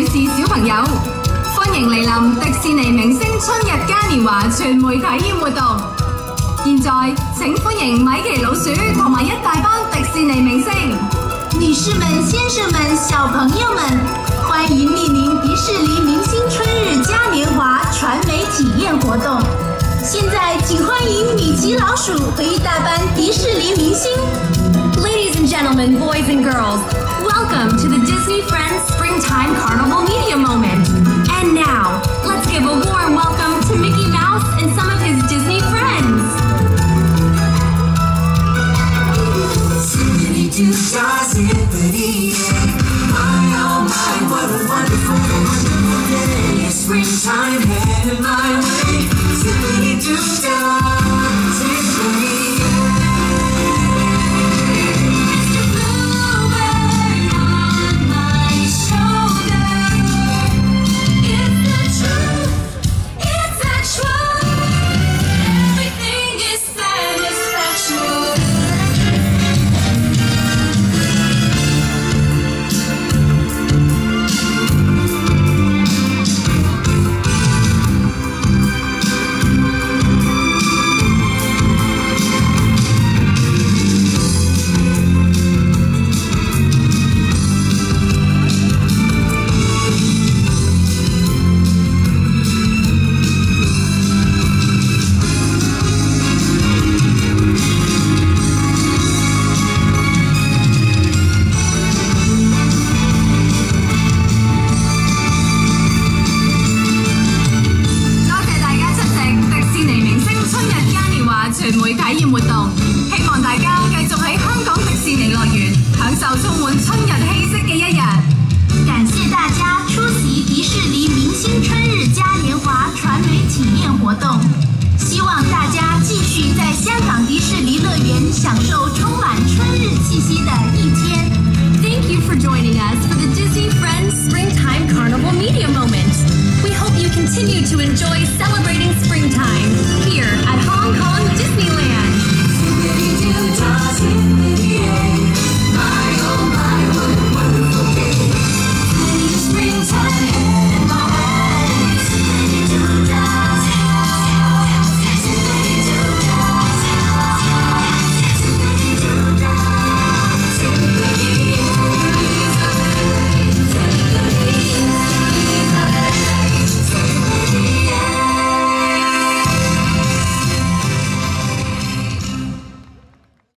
女士、小朋友，欢迎莅临迪士尼明星春日嘉年华传媒体验活动。现在，请欢迎米奇老鼠同埋一大班迪士尼明星。女士们、先生们、小朋友们，欢迎莅临迪士尼明星春日嘉年华传媒体验活动。现在，请欢迎米奇老鼠和一大班迪士尼明星。Ladies and gentlemen, boys and girls. Welcome to the Disney Friends Springtime Carnival Media Moment. And now, 媒体体验活动，希望大家继续喺香港迪士尼乐园享受充满春日气息嘅一日。感谢大家出席迪士尼明星春日嘉年华传媒体验活动，希望大家继续在香港迪士尼乐园享受充满春日气息的一天。Thank you for joining us for the Disney Friends Springtime Carnival Media Moment. We hope you continue to enjoy.